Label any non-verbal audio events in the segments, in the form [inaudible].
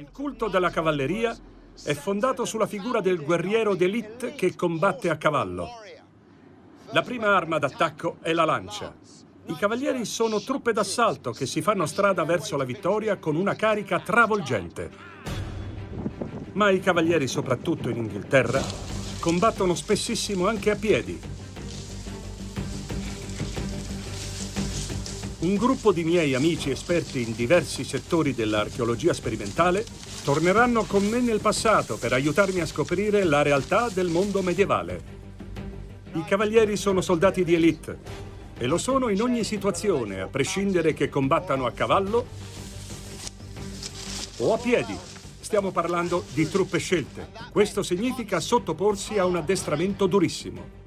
Il culto della cavalleria è fondato sulla figura del guerriero d'élite che combatte a cavallo. La prima arma d'attacco è la lancia. I cavalieri sono truppe d'assalto che si fanno strada verso la vittoria con una carica travolgente. Ma i cavalieri, soprattutto in Inghilterra, combattono spessissimo anche a piedi. Un gruppo di miei amici esperti in diversi settori dell'archeologia sperimentale torneranno con me nel passato per aiutarmi a scoprire la realtà del mondo medievale. I cavalieri sono soldati di elite e lo sono in ogni situazione, a prescindere che combattano a cavallo o a piedi. Stiamo parlando di truppe scelte. Questo significa sottoporsi a un addestramento durissimo.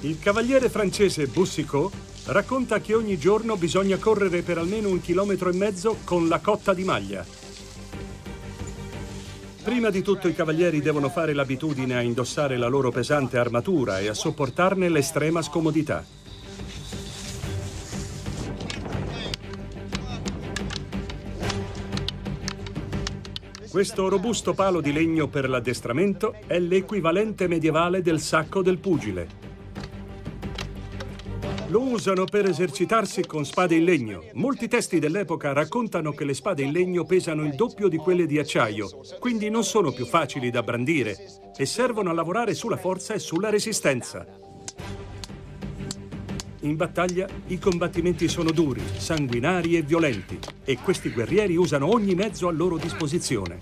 Il cavaliere francese Boussicot racconta che ogni giorno bisogna correre per almeno un chilometro e mezzo con la cotta di maglia. Prima di tutto i cavalieri devono fare l'abitudine a indossare la loro pesante armatura e a sopportarne l'estrema scomodità. Questo robusto palo di legno per l'addestramento è l'equivalente medievale del sacco del pugile. Lo usano per esercitarsi con spade in legno. Molti testi dell'epoca raccontano che le spade in legno pesano il doppio di quelle di acciaio, quindi non sono più facili da brandire e servono a lavorare sulla forza e sulla resistenza. In battaglia i combattimenti sono duri, sanguinari e violenti e questi guerrieri usano ogni mezzo a loro disposizione.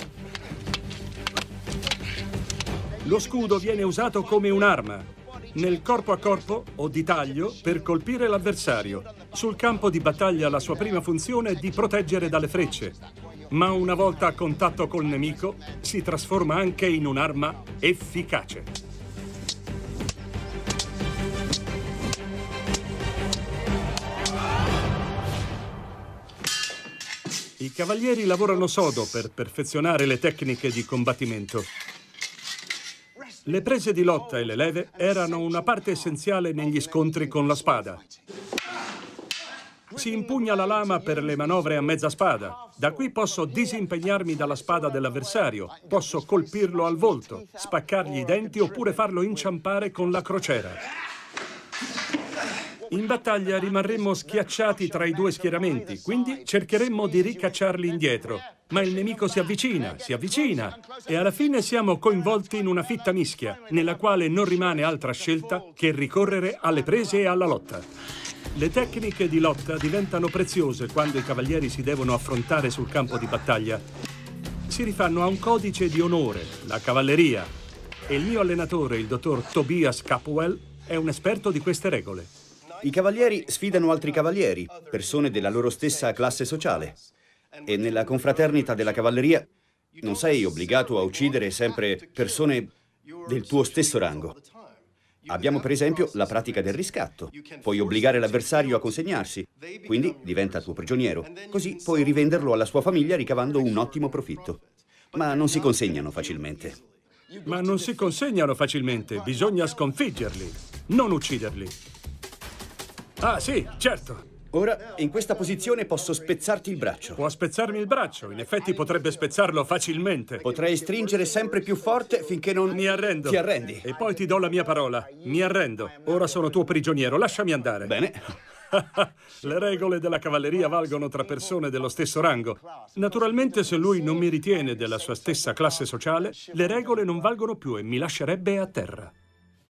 Lo scudo viene usato come un'arma, nel corpo a corpo o di taglio per colpire l'avversario. Sul campo di battaglia la sua prima funzione è di proteggere dalle frecce, ma una volta a contatto col nemico si trasforma anche in un'arma efficace. I cavalieri lavorano sodo per perfezionare le tecniche di combattimento. Le prese di lotta e le leve erano una parte essenziale negli scontri con la spada. Si impugna la lama per le manovre a mezza spada. Da qui posso disimpegnarmi dalla spada dell'avversario, posso colpirlo al volto, spaccargli i denti oppure farlo inciampare con la crociera. In battaglia rimarremmo schiacciati tra i due schieramenti, quindi cercheremmo di ricacciarli indietro. Ma il nemico si avvicina, si avvicina e alla fine siamo coinvolti in una fitta mischia, nella quale non rimane altra scelta che ricorrere alle prese e alla lotta. Le tecniche di lotta diventano preziose quando i cavalieri si devono affrontare sul campo di battaglia. Si rifanno a un codice di onore, la cavalleria, e il mio allenatore, il dottor Tobias Capwell, è un esperto di queste regole. I cavalieri sfidano altri cavalieri, persone della loro stessa classe sociale. E nella confraternita della cavalleria non sei obbligato a uccidere sempre persone del tuo stesso rango. Abbiamo per esempio la pratica del riscatto. Puoi obbligare l'avversario a consegnarsi, quindi diventa tuo prigioniero. Così puoi rivenderlo alla sua famiglia ricavando un ottimo profitto. Ma non si consegnano facilmente. Ma non si consegnano facilmente, bisogna sconfiggerli, non ucciderli. Ah, sì, certo. Ora, in questa posizione posso spezzarti il braccio. Può spezzarmi il braccio, in effetti potrebbe spezzarlo facilmente. Potrei stringere sempre più forte finché non... Mi arrendo. Ti arrendi. E poi ti do la mia parola. Mi arrendo. Ora sono tuo prigioniero, lasciami andare. Bene. [laughs] Le regole della cavalleria valgono tra persone dello stesso rango. Naturalmente, se lui non mi ritiene della sua stessa classe sociale, le regole non valgono più e mi lascerebbe a terra.